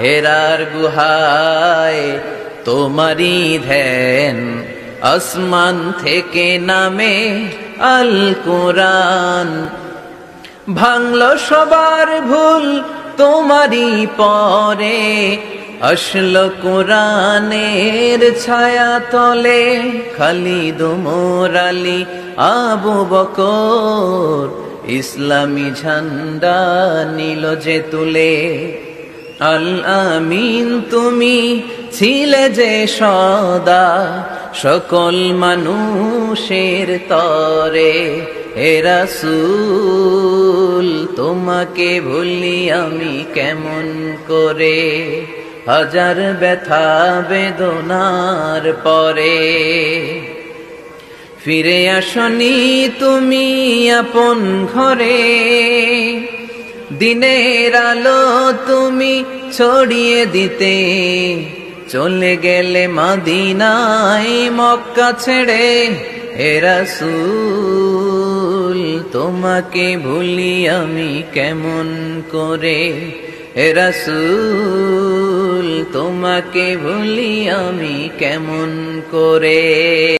হেরার গুহায় তোমারই ধ্যান। আসমান থেকে নামে আল কোরআন। ভাঙল সবার ভুল তোমারই পরে। আসল কোরআনের ছায়া তলে খালিদ মোরালি আবু বকর। ইসলামী ঝান্ডা নিল যে তুলে। আল আমিন, তুমি ছিলে যে সদা সকল মানুষের তরে। এরা এরাসুল তোমাকে ভুলি আমি কেমন করে? হাজার ব্যথা বেদনার পরে। ফিরে আসনি তুমি আপন ঘরে। দিনের আলো তুমি ছড়িয়ে দিতে। চলে গেলে মাদিনাই মক্কা ছেড়ে হেরাসুল তোমাকে ভুলি আমি কেমন করে? হেরাসুল তোমাকে ভুলি আমি কেমন করে?